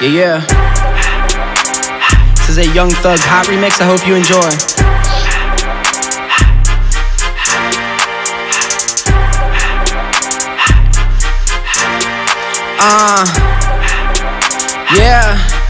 Yeah, yeah. This is a Young Thug hot remix. I hope you enjoy. Uh, yeah.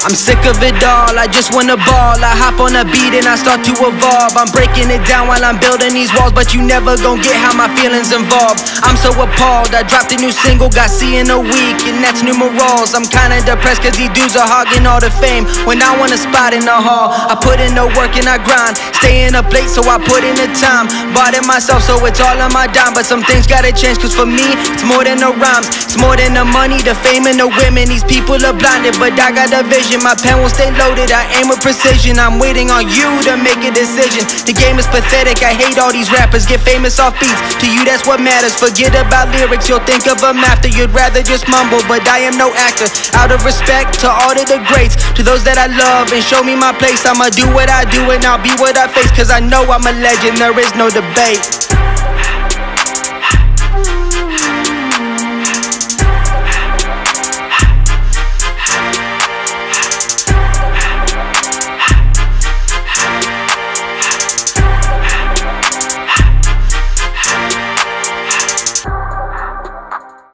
I'm sick of it all, I just wanna ball. I hop on a beat and I start to evolve. I'm breaking it down while I'm building these walls, but you never gon' get how my feelings involved. I'm so appalled, I dropped a new single, got C in a week, and that's numerals. I'm kinda depressed cause these dudes are hogging all the fame. When I want a spot in the hall, I put in the work and I grind. Staying up late, so I put in the time. Bought it myself, so it's all on my dime. But some things gotta change, cause for me, it's more than the rhymes. It's more than the money, the fame, and the women. These people are blinded, but I got a vision. My pen will stay loaded, I aim with precision. I'm waiting on you to make a decision. The game is pathetic, I hate all these rappers. Get famous off beats, to you that's what matters. Forget about lyrics, you'll think of them after. You'd rather just mumble, but I am no actor. Out of respect to all of the greats, to those that I love and show me my place. I'ma do what I do and I'll be what I face. Cause I know I'm a legend, there is no debate.